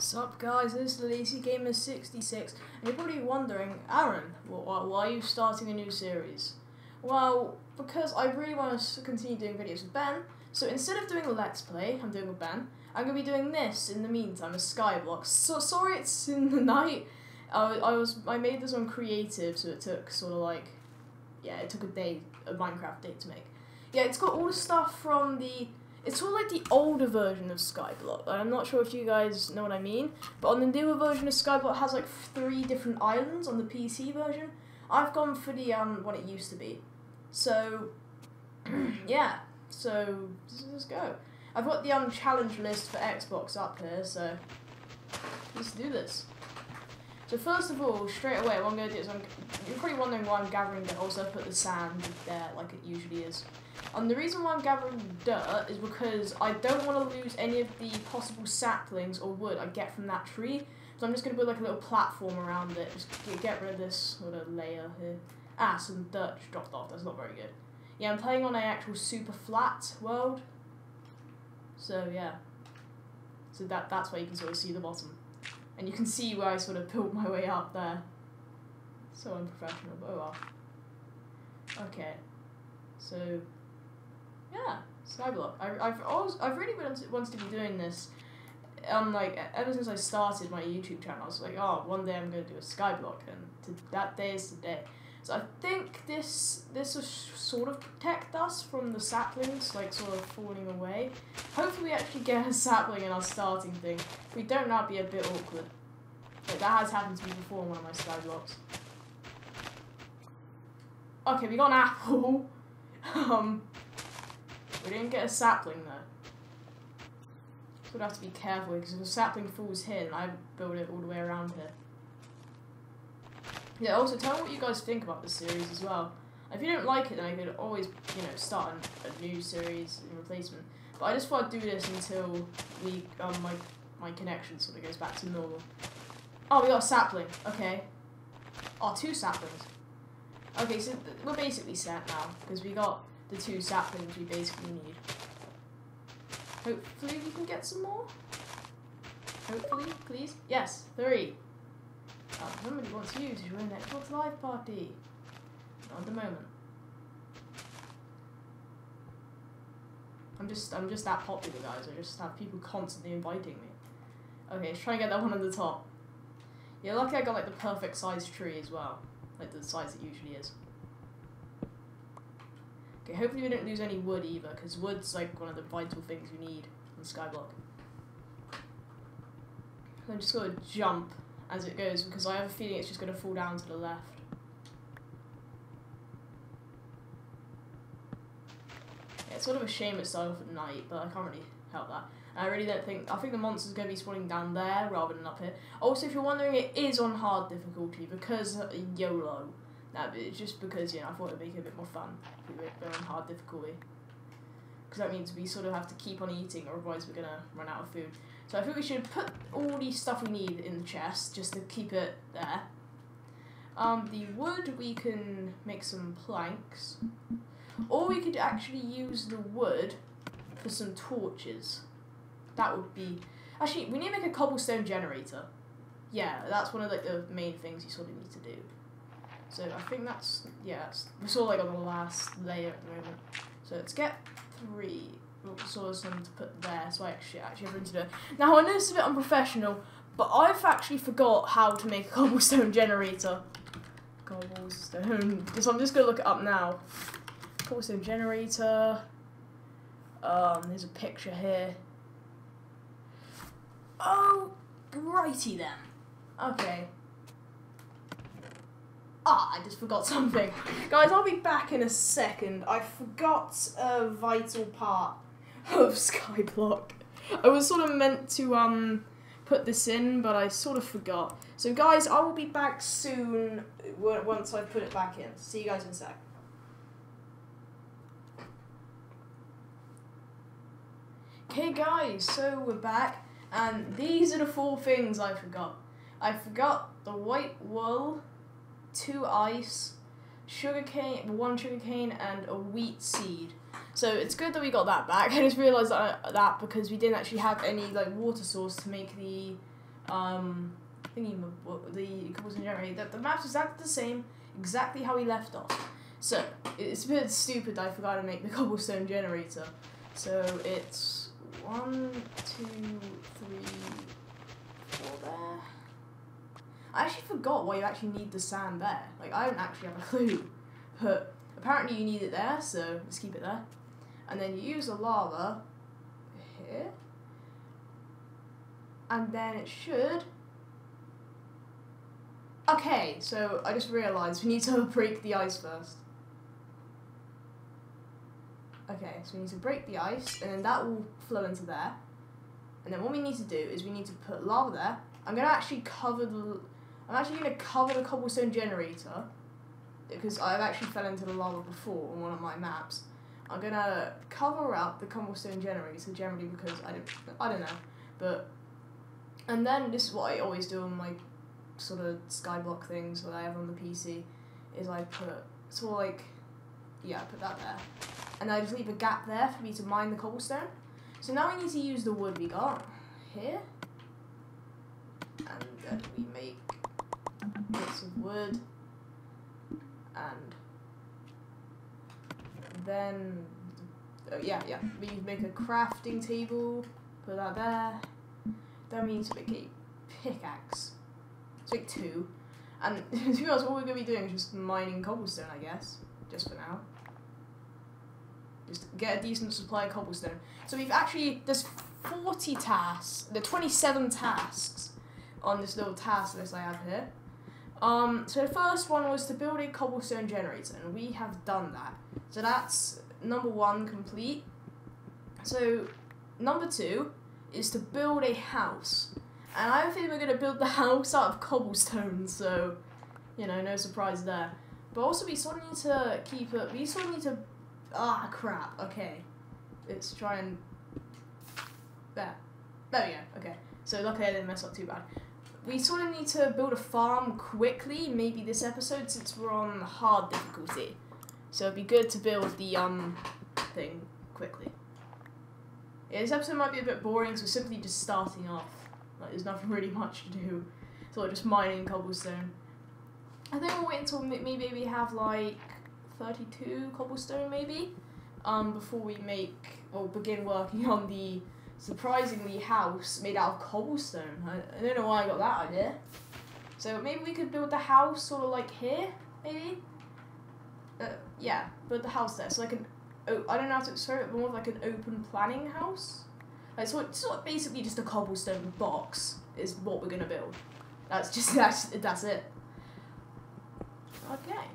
Sup guys, this is Lazy Gamer 66 and you're probably wondering, Aaron, why, why are you starting a new series? Well, because I really want to continue doing videos with Ben, so instead of doing a Let's Play I'm doing with Ben, I'm going to be doing this in the meantime, a Skyblock. So sorry it's in the night, I, I was I made this on creative so it took sort of like, yeah it took a day, a Minecraft day to make. Yeah, it's got all the stuff from the it's sort of like the older version of Skyblock. I'm not sure if you guys know what I mean, but on the newer version of Skyblock, it has like three different islands on the PC version. I've gone for the um what it used to be. So, yeah. So let's go. I've got the um challenge list for Xbox up here, so let's do this. So first of all, straight away, what I'm going to do is I'm, you're probably wondering why I'm gathering dirt. Also, put the sand there like it usually is. And the reason why I'm gathering dirt is because I don't want to lose any of the possible saplings or wood I get from that tree. So I'm just going to build like a little platform around it. Just get rid of this sort of layer here. Ah, some dirt dropped off. That's not very good. Yeah, I'm playing on an actual super flat world. So yeah. So that that's why you can sort of see the bottom. And you can see where I sort of built my way up there. So unprofessional, but oh well. Okay. So, yeah, Skyblock. I, I've always, I've really wanted, wanted to be doing this. Um, like ever since I started my YouTube channel, I was like, oh, one day I'm gonna do a Skyblock, and to, that day is today. So I think this this will sort of protect us from the saplings, like sort of falling away. Hopefully we actually get a sapling in our starting thing. If we don't, that'd be a bit awkward. Like, that has happened to me before in one of my skyblocks. Okay, we got an apple. um, we didn't get a sapling though. So we'd have to be careful because if a sapling falls here, then I build it all the way around here. Yeah, also tell me what you guys think about this series as well. If you don't like it, then I could always, you know, start a new series in replacement. But I just thought I'd do this until we, um, my, my connection sort of goes back to normal. Oh, we got a sapling. Okay. Oh, two saplings. Okay, so we're basically set now, because we got the two saplings we basically need. Hopefully we can get some more. Hopefully, please. Yes, three. Oh, somebody wants you to join the Xbox Live party. Not at the moment. I'm just I'm just that popular guys, I just have people constantly inviting me. Okay, let's try and get that one on the top. Yeah, lucky I got like the perfect size tree as well. Like the size it usually is. Okay, hopefully we don't lose any wood either, because wood's like one of the vital things you need in Skyblock. I'm just gonna jump as it goes because I have a feeling it's just going to fall down to the left. Yeah, it's sort of a shame it started off at night, but I can't really help that. I really don't think, I think the monster's going to be spawning down there rather than up here. Also, if you're wondering, it is on hard difficulty because YOLO. No, but it's just because, you know, I thought it would make it a bit more fun if we were on hard difficulty. Because that means we sort of have to keep on eating, or otherwise we're going to run out of food. So I think we should put all the stuff we need in the chest, just to keep it there. Um, the wood, we can make some planks. Or we could actually use the wood for some torches. That would be... Actually, we need to make a cobblestone generator. Yeah, that's one of like the main things you sort of need to do. So I think that's... Yeah, that's, we're sort of like on the last layer at the moment. So let's get three some to put there, so I actually actually have to do it. Now I know it's a bit unprofessional, but I've actually forgot how to make a cobblestone generator. Cobblestone. So I'm just gonna look it up now. Cobblestone generator. Um, there's a picture here. Oh, righty then. Okay. Ah, I just forgot something. Guys, I'll be back in a second. I forgot a vital part of Skyblock. I was sort of meant to um put this in, but I sort of forgot. So guys, I will be back soon once I put it back in. See you guys in a sec. Okay guys, so we're back, and these are the four things I forgot. I forgot the white wool, two ice, sugar cane, one sugar cane, and a wheat seed. So it's good that we got that back. I just realised that, that because we didn't actually have any like water source to make the um, thingy the cobblestone generator. The, the map's exactly the same, exactly how we left off. So it's a bit stupid I forgot to make the cobblestone generator. So it's one, two, three, four there. I actually forgot why you actually need the sand there. Like I don't actually have a clue, but apparently you need it there. So let's keep it there, and then you use the lava here, and then it should. Okay, so I just realised we need to break the ice first. Okay, so we need to break the ice, and then that will flow into there. And then what we need to do is we need to put lava there. I'm gonna actually cover the. I'm actually gonna cover the cobblestone generator because I've actually fell into the lava before on one of my maps. I'm gonna cover up the cobblestone generator generally because I don't. I don't know, but. And then this is what I always do on my sort of skyblock things that I have on the PC, is I put sort of like, yeah, I put that there and I just leave a gap there for me to mine the cobblestone. So now we need to use the wood we got here, and then we make bits of wood, and then oh yeah, yeah, we to make a crafting table, put that there. Then we need to make a pickaxe. Let's make two. And to be honest, what we're gonna be doing is just mining cobblestone, I guess, just for now. Just get a decent supply of cobblestone. So we've actually, there's 40 tasks, the 27 tasks on this little task list I have here. Um, so the first one was to build a cobblestone generator, and we have done that. So that's number one complete. So number two is to build a house. And I think we're going to build the house out of cobblestone, so, you know, no surprise there. But also we sort of need to keep it, we sort of need to Ah, crap. Okay. Let's try and... There. There we go. Okay. So luckily I didn't mess up too bad. We sort of need to build a farm quickly, maybe this episode, since we're on hard difficulty. So it'd be good to build the, um, thing quickly. Yeah, this episode might be a bit boring, so simply just starting off. Like, there's nothing really much to do. So just mining cobblestone. I think we'll wait until maybe we have, like, 32 cobblestone maybe um, before we make or begin working on the surprisingly house made out of cobblestone. I, I don't know why I got that idea. So maybe we could build the house sort of like here, maybe? Uh, yeah, build the house there. So like an, oh, I don't know how to describe it, more of like an open planning house. Like so it's sort of basically just a cobblestone box is what we're gonna build. That's just, that's, that's it. Okay.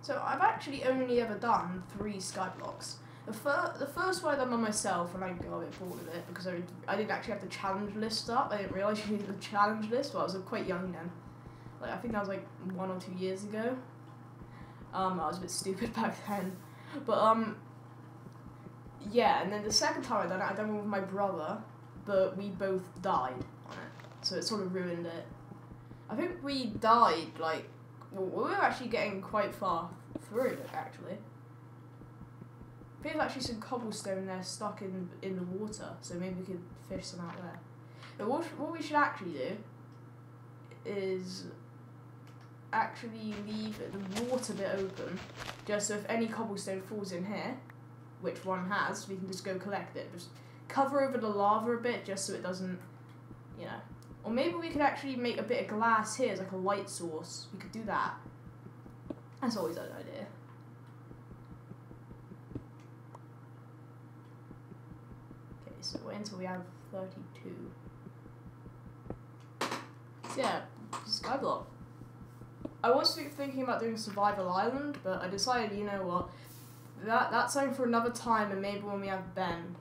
So I've actually only ever done three skyblocks. The, fir- the first one I done by myself, and I got a bit bored of it because I, I didn't actually have the challenge list up. I didn't realise you needed the challenge list, but I was quite young then. Like I think that was like one or two years ago. Um, I was a bit stupid back then, but um, yeah. And then the second time I done it, I done it with my brother, but we both died on it, so it sort of ruined it. I think we died like well, we were actually getting quite far through it, actually. There's actually some cobblestone there stuck in in the water, so maybe we could fish some out there. But what, what we should actually do is actually leave the water bit open, just so if any cobblestone falls in here, which one has, we can just go collect it. Just cover over the lava a bit, just so it doesn't, you know, or maybe we could actually make a bit of glass here as like a light source. We could do that. That's always an idea. Okay, so wait until we have 32. So yeah, Skyblock. I was thinking about doing Survival Island, but I decided, you know what, that that's something for another time and maybe when we have Ben.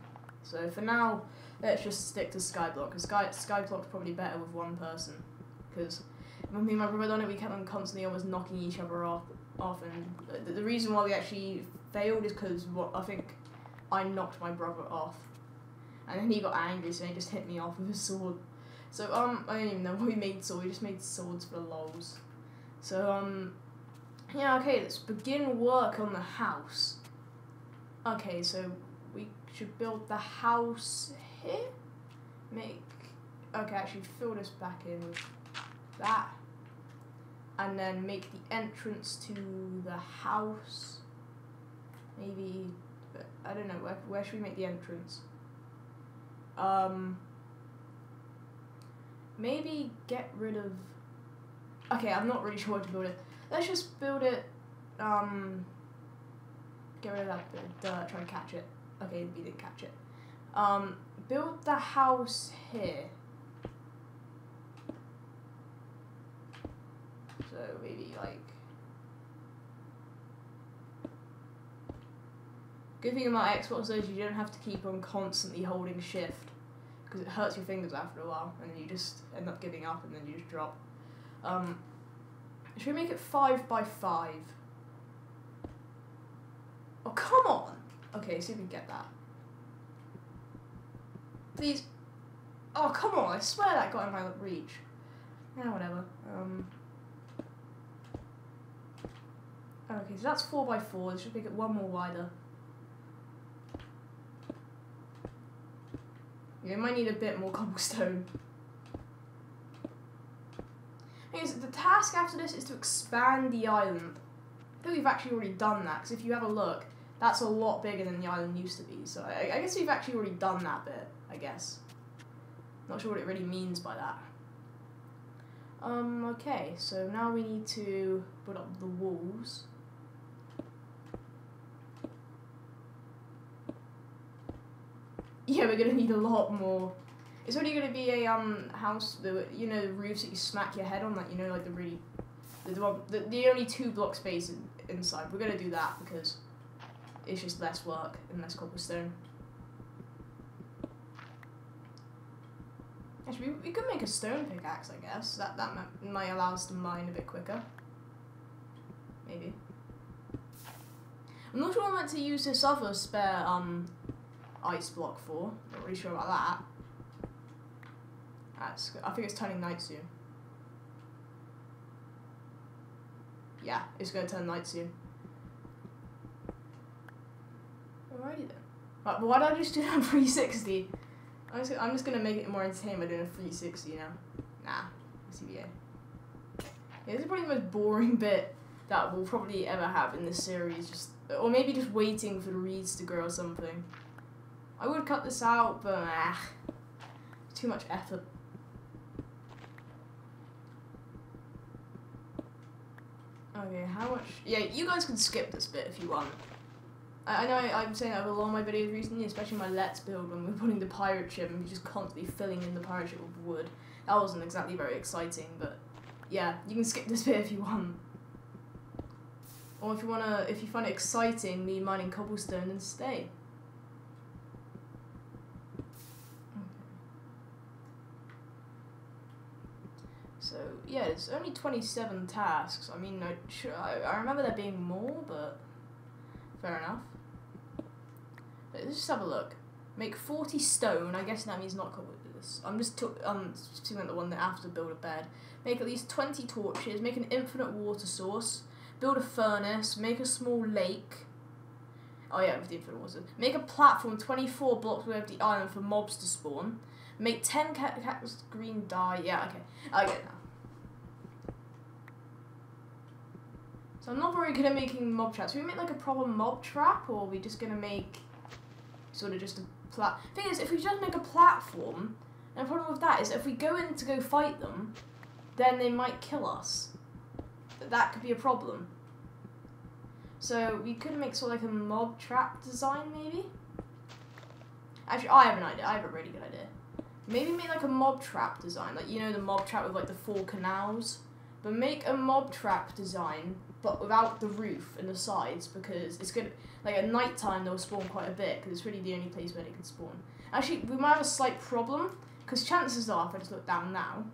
So for now, let's just stick to Skyblock because Sky Skyblock's probably better with one person. Because when me and my brother done it, we kept on constantly almost knocking each other off. Off, and the, the reason why we actually failed is because what I think I knocked my brother off, and then he got angry, so he just hit me off with his sword. So um, I don't even know what we made. So we just made swords for the lols. So um, yeah, okay, let's begin work on the house. Okay, so we should build the house here. Make Okay, actually fill this back in with that. And then make the entrance to the house. Maybe, I don't know, where, where should we make the entrance? Um, maybe get rid of, okay, I'm not really sure what to build it. Let's just build it, um, get rid of that bit dirt, try and catch it. Okay, we didn't catch it. Um, build the house here. So maybe like. Good thing about Xbox is you don't have to keep on constantly holding shift because it hurts your fingers after a while and then you just end up giving up and then you just drop. Um, should we make it five by five? Oh come on! Okay, see if we can get that. Please. Oh come on! I swear that got in my reach. Yeah, whatever. Um. Okay, so that's 4 by 4 Let's just make it one more wider. Yeah, might need a bit more cobblestone. Anyways, the task after this is to expand the island. I think we've actually already done that, because if you have a look, that's a lot bigger than the island used to be. So I, I guess we've actually already done that bit, I guess. Not sure what it really means by that. Um, okay, so now we need to put up the walls. Yeah, we're gonna need a lot more. It's only gonna be a um house, the you know the roofs that you smack your head on, that you know like the really, the the, the only two block space in, inside. We're gonna do that because it's just less work and less cobblestone. Actually, we, we could make a stone pickaxe, I guess. That that might, might allow us to mine a bit quicker. Maybe. I'm not sure I meant to use this other spare um ice block for. Not really sure about that. That's good. I think it's turning night soon. Yeah, it's gonna turn night soon. Alrighty then. Right, but why don't I just do that 360? I'm just, I'm just gonna make it more entertaining by doing a 360 now. Nah, CBA. Yeah, this is probably the most boring bit that we'll probably ever have in this series. Just or maybe just waiting for the reeds to grow or something. I would cut this out, but ah, too much effort. Okay, how much? Yeah, you guys can skip this bit if you want. I, I know I, I'm saying that with a lot of my videos recently, especially my Let's Build when we're putting the pirate ship and we're just constantly filling in the pirate ship with wood. That wasn't exactly very exciting, but yeah, you can skip this bit if you want. Or if you wanna, if you find it exciting, me mining cobblestone, and stay. So yeah, it's only twenty seven tasks. I mean, I, I, remember there being more, but fair enough. But let's just have a look. Make forty stone. I guess that means not covered this. I'm just took um assuming the one that after build a bed. Make at least twenty torches. Make an infinite water source. Build a furnace. Make a small lake. Oh yeah, with the infinite water. Make a platform twenty four blocks away of the island for mobs to spawn. Make 10 cactus green dye. Yeah, okay. I get it now. So I'm not very good at making mob traps. Should we make like a proper mob trap or are we just gonna make sort of just a plat thing is if we just make a platform, the problem with that is if we go in to go fight them, then they might kill us. That could be a problem. So we could make sort of like a mob trap design maybe? Actually I have an idea, I have a really good idea. Maybe make like a mob trap design, like you know the mob trap with like the four canals. But make a mob trap design, but without the roof and the sides, because it's gonna Like at night time they'll spawn quite a bit, because it's really the only place where they can spawn. Actually, we might have a slight problem, because chances are, if I just look down now,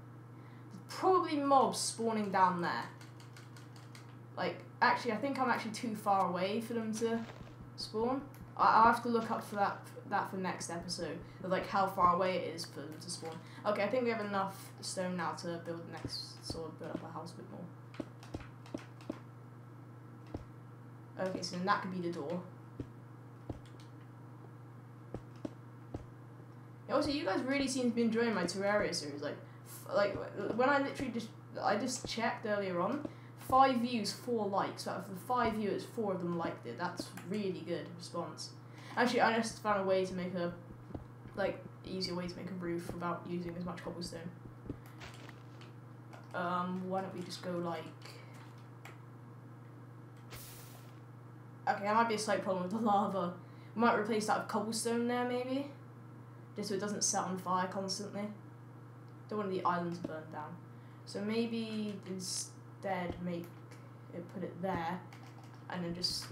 probably mobs spawning down there. Like, actually, I think I'm actually too far away for them to spawn. I I'll have to look up for that that for next episode of like how far away it is for them to spawn. Okay, I think we have enough stone now to build the next sort of build up a house a bit more. Okay, so then that could be the door. Also, you guys really seem to be enjoying my Terraria series. Like, like when I literally just I just checked earlier on, five views, four likes. Out of the five viewers, four of them liked it. That's really good response. Actually, I just found a way to make a like easier way to make a roof without using as much cobblestone. Um, why don't we just go like? Okay, that might be a slight problem with the lava. We might replace that with cobblestone there, maybe. Just so it doesn't set on fire constantly. Don't want the island to burn down. So maybe instead make it put it there, and then just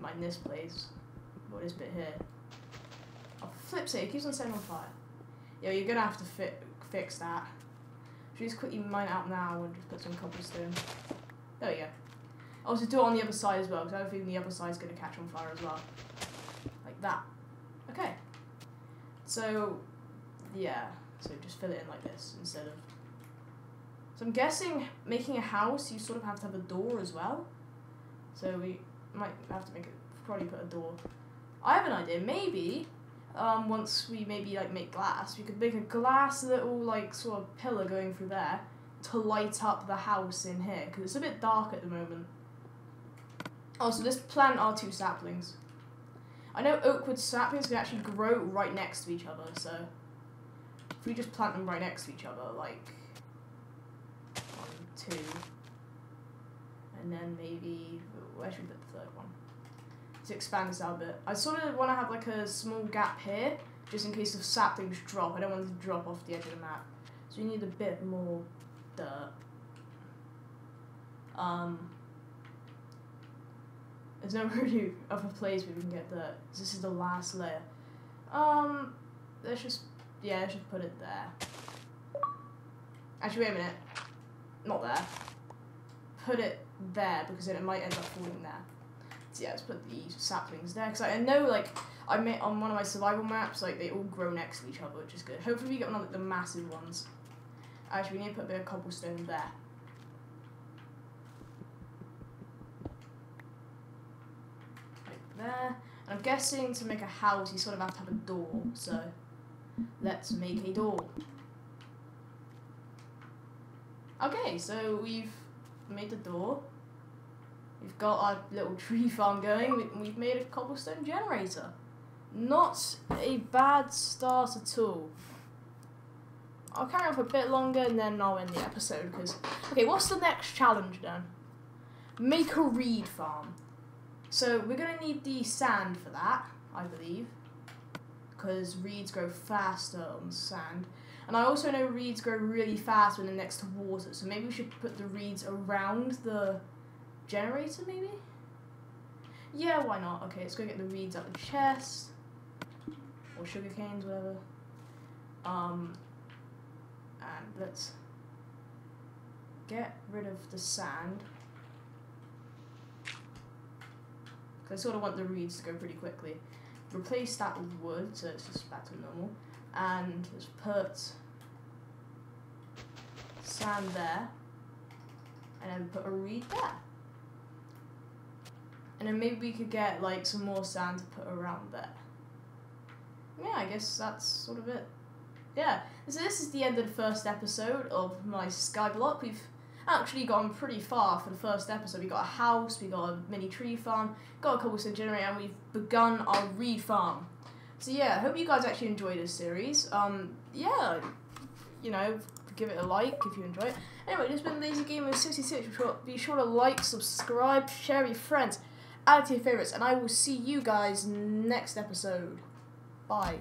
mine this place, this bit here. Oh, flip sake, it keeps on setting on fire. Yeah, you're gonna have to fi- fix that. Should we just quickly mine it out now and just put some cobblestone? There we go. Also do it on the other side as well, because I don't think the other side's gonna catch on fire as well. Like that. Okay. So, yeah. So just fill it in like this instead of. So I'm guessing making a house, you sort of have to have a door as well. So we might have to make it, probably put a door. I have an idea. Maybe um, once we maybe like make glass, we could make a glass little like sort of pillar going through there to light up the house in here because it's a bit dark at the moment. Also, let's plant our two saplings. I know oakwood saplings can actually grow right next to each other, so if we just plant them right next to each other, like one, two, and then maybe where should we put the third one? To expand this out a bit. I sort of want to have like a small gap here, just in case the saplings drop. I don't want them to drop off the edge of the map. So we need a bit more dirt. Um, there's no really other place where we can get dirt. This is the last layer. Um, let's just, yeah, let's just put it there. Actually, wait a minute. Not there. Put it there because then it might end up falling there. So yeah, let's put the saplings there because I know like I made on one of my survival maps like they all grow next to each other, which is good. Hopefully we get one of like, the massive ones. Actually, we need to put a bit of cobblestone there. Like there. And I'm guessing to make a house, you sort of have to have a door. So let's make a door. Okay, so we've made the door. We've got our little tree farm going. We- We've made a cobblestone generator. Not a bad start at all. I'll carry on for a bit longer and then I'll end the episode because. Okay, what's the next challenge then? Make a reed farm. So we're gonna need the sand for that, I believe, because reeds grow faster on sand. And I also know reeds grow really fast when they're next to water, so maybe we should put the reeds around the generator, maybe? Yeah, why not? Okay, let's go get the reeds out of the chest. Or sugar canes, whatever. Um, and let's get rid of the sand. Because I sort of want the reeds to go pretty quickly. Replace that with wood, so it's just back to normal. And let's put sand there. And then put a reed there. And then maybe we could get like some more sand to put around there. Yeah, I guess that's sort of it. Yeah, so this is the end of the first episode of my Skyblock. We've actually gone pretty far for the first episode. We got a house, we got a mini tree farm, got a cobblestone generator, and we've begun our reed farm. So yeah, hope you guys actually enjoy this series. Um, yeah, you know, give it a like if you enjoy it. Anyway, this has been Lazy Gamer 66. Be sure, be sure to like, subscribe, share with your friends, add it to your favorites, and I will see you guys next episode. Bye.